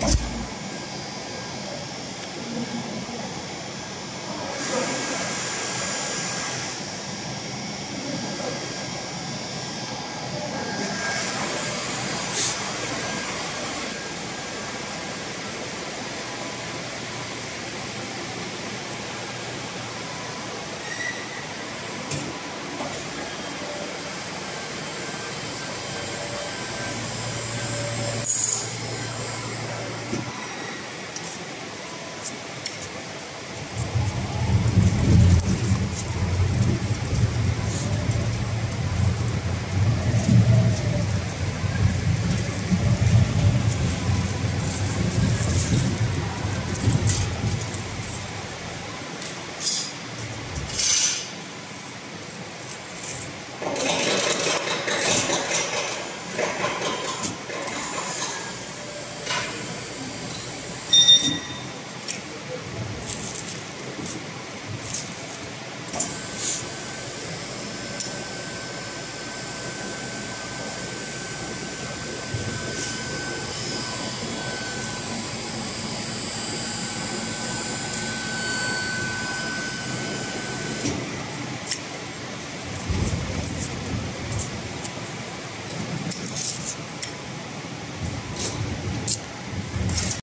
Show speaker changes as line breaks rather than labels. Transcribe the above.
Thank you. Thanks.